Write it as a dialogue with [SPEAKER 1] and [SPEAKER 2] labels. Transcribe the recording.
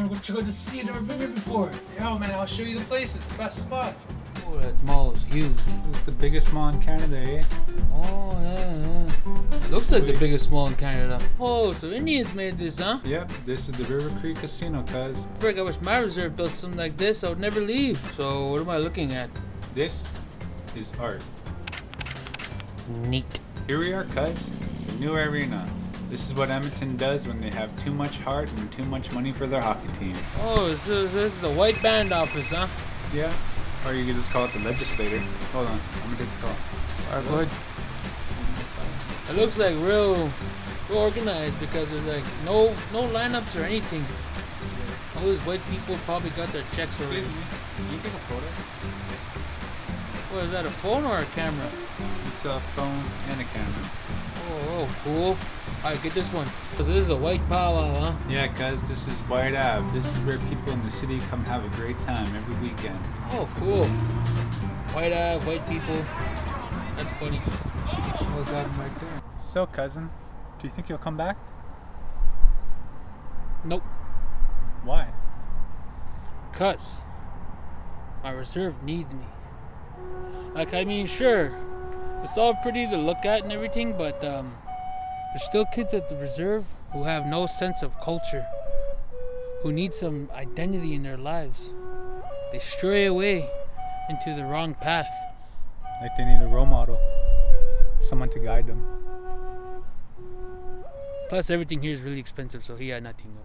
[SPEAKER 1] wanna go check out the city. I've never been here before.
[SPEAKER 2] Yo, man, I'll show you the places, the best spots.
[SPEAKER 1] Oh, that mall is huge.
[SPEAKER 2] It's the biggest mall in Canada, eh?
[SPEAKER 1] Oh, yeah, yeah. Looks like the biggest mall in Canada. Oh, so Indians made this, huh?
[SPEAKER 2] Yep, this is the River Cree Casino, cuz.
[SPEAKER 1] Frick, I wish my reserve built something like this. I would never leave. So, what am I looking at?
[SPEAKER 2] This is art.
[SPEAKER 1] Neat.
[SPEAKER 2] Here we are, cuz. The new arena. This is what Edmonton does when they have too much heart and too much money for their hockey team.
[SPEAKER 1] Oh, so this is the white band office, huh?
[SPEAKER 2] Yeah. Or you could just call it the legislator. Hold on, I'm gonna take the call.
[SPEAKER 1] Alright, go ahead. It looks like real, real organized because there's like no no lineups or anything. All these white people probably got their checks already.
[SPEAKER 2] Can you take a photo?
[SPEAKER 1] What is that, a phone or a camera?
[SPEAKER 2] It's a phone and a camera.
[SPEAKER 1] Oh, oh cool. Alright, get this one. Cause this is a white powwow, huh?
[SPEAKER 2] Yeah, cuz this is Whyte Ave. This is where people in the city come have a great time every weekend.
[SPEAKER 1] Oh, cool. Whyte Ave, white people. That's funny.
[SPEAKER 2] What's that right there? So, cousin, do you think you'll come back?
[SPEAKER 1] Nope.
[SPEAKER 2] Why?
[SPEAKER 1] Cuz my reserve needs me. Like, I mean, sure, it's all pretty to look at and everything, but um, there's still kids at the reserve who have no sense of culture, who need some identity in their lives. They stray away into the wrong path.
[SPEAKER 2] Like they need a role model, someone to guide them.
[SPEAKER 1] Plus, everything here is really expensive, so he had nothing.